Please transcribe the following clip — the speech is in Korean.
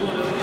Gracias.